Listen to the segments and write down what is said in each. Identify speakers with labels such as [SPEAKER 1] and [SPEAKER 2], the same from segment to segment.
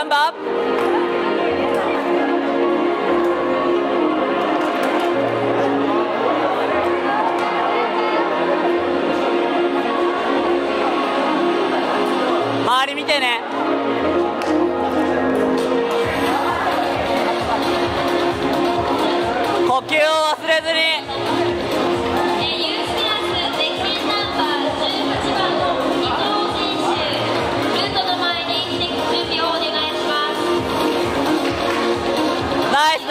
[SPEAKER 1] 周り見てね。呼吸を忘れずに。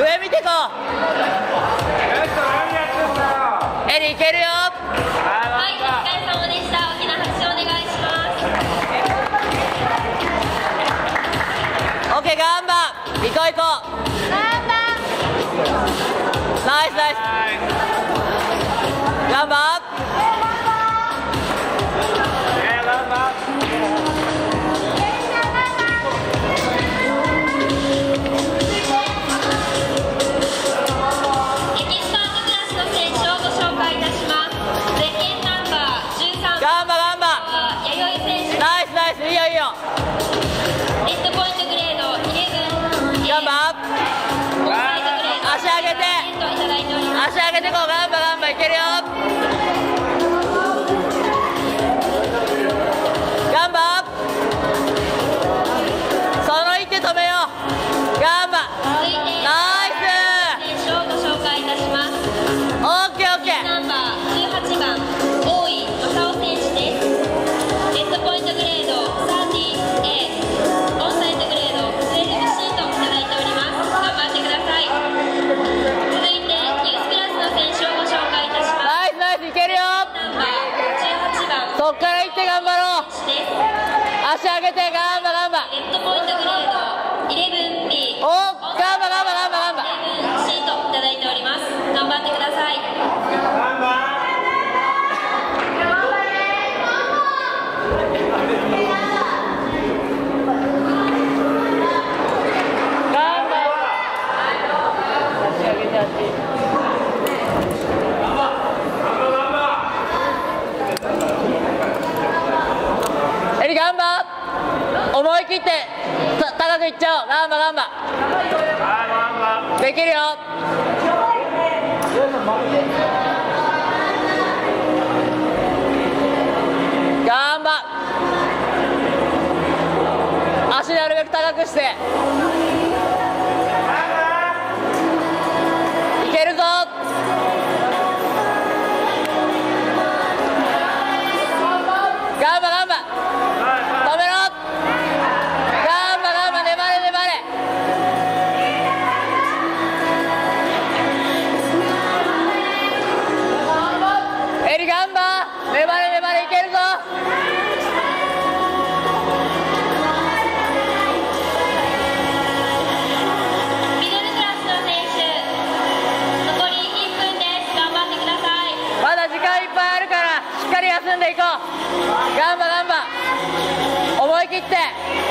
[SPEAKER 1] 上見てこう。エリいけるよ。
[SPEAKER 2] はいお疲れ様でした。大きな拍手お願いします。
[SPEAKER 1] オッケー頑張行こう行こう。頑張ナイス
[SPEAKER 2] ナ
[SPEAKER 1] イス。頑張
[SPEAKER 2] レッドポイントグレード11
[SPEAKER 1] ガンバ足上げて足上げてこういけるよ。め
[SPEAKER 2] て
[SPEAKER 1] ガンバガンバ
[SPEAKER 2] レッドポイントグレード
[SPEAKER 1] おガンバガンバガンバガンバ
[SPEAKER 2] シートいただいております。頑張ってください。
[SPEAKER 1] ガンバ！思い切って高くいっちゃおう。ガンバガンバ。できるよ。頑張足なるべく高くして。思い切
[SPEAKER 2] って。